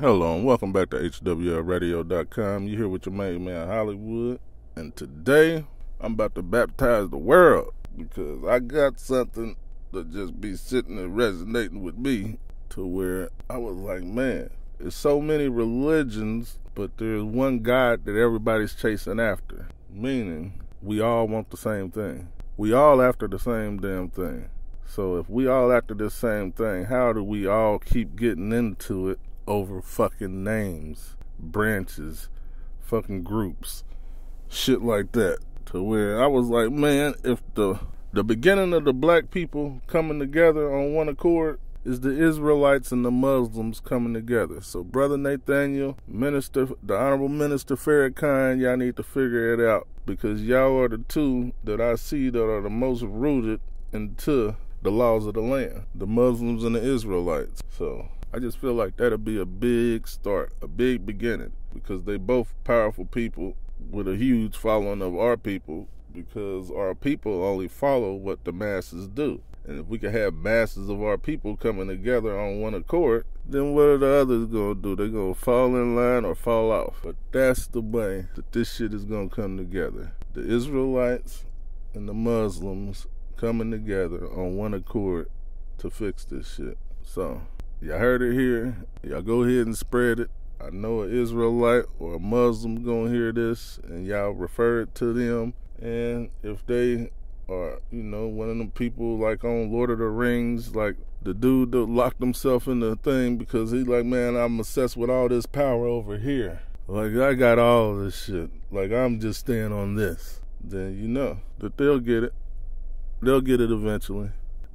Hello and welcome back to HWLRadio.com. You're here with your main man Hollywood, and today I'm about to baptize the world because I got something that just be sitting and resonating with me to where I was like, man, there's so many religions, but there's one God that everybody's chasing after. Meaning, we all want the same thing. We all after the same damn thing. So if we all after the same thing, how do we all keep getting into it over fucking names, branches, fucking groups, shit like that? To where I was like, man, if the the beginning of the black people coming together on one accord is the Israelites and the Muslims coming together. So, Brother Nathaniel, Minister, the Honorable Minister Farrakhan, y'all need to figure it out because y'all are the two that I see that are the most rooted into the laws of the land, the Muslims and the Israelites. So, I just feel like that'll be a big start, a big beginning because they both powerful people with a huge following of our people because our people only follow what the masses do. And if we can have masses of our people coming together on one accord, then what are the others gonna do? They're gonna fall in line or fall off. But that's the way that this shit is gonna come together. The Israelites and the Muslims coming together on one accord to fix this shit. So, y'all heard it here. Y'all go ahead and spread it. I know an Israelite or a Muslim gonna hear this and y'all refer it to them. And if they are, you know one of them people like on Lord of the Rings, like the dude that locked himself in the thing because he's like, man, I'm obsessed with all this power over here. Like I got all this shit. Like I'm just staying on this. Then you know that they'll get it. They'll get it eventually,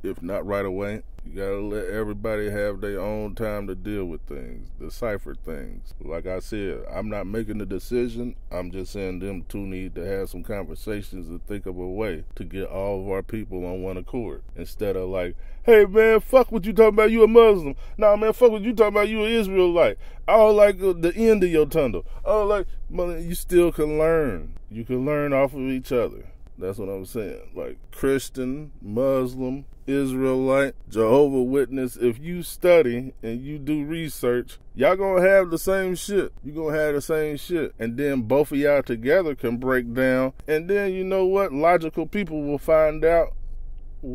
if not right away. You gotta let everybody have their own time to deal with things, decipher things. Like I said, I'm not making the decision. I'm just saying them two need to have some conversations and think of a way to get all of our people on one accord. Instead of like, hey man, fuck what you talking about, you a Muslim. Nah man, fuck what you talking about, you an Israelite. I don't like uh, the end of your tunnel. Oh like, you still can learn. You can learn off of each other. That's what I'm saying. Like Christian, Muslim, Israelite, Jehovah Witness, if you study and you do research, y'all gonna have the same shit. You gonna have the same shit. And then both of y'all together can break down. And then you know what? Logical people will find out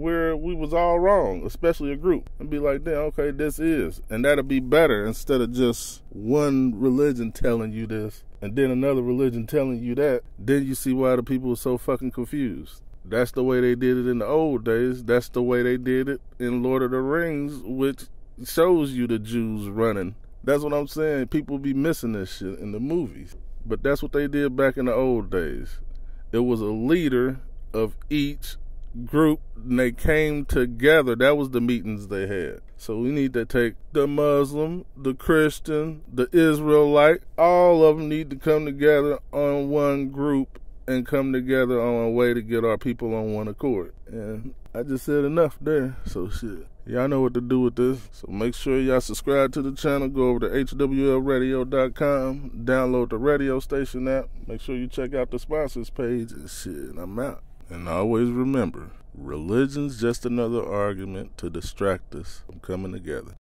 where we was all wrong, especially a group, and be like, damn, okay, this is. And that'll be better instead of just one religion telling you this and then another religion telling you that. Then you see why the people are so fucking confused. That's the way they did it in the old days. That's the way they did it in Lord of the Rings, which shows you the Jews running. That's what I'm saying. People be missing this shit in the movies. But that's what they did back in the old days. It was a leader of each group and they came together. That was the meetings they had. So we need to take the Muslim, the Christian, the Israelite, all of them need to come together on one group and come together on a way to get our people on one accord. And I just said enough there. So shit. Y'all know what to do with this. So make sure y'all subscribe to the channel. Go over to HWLradio.com. Download the radio station app. Make sure you check out the sponsors page and shit. I'm out. And always remember, religion's just another argument to distract us from coming together.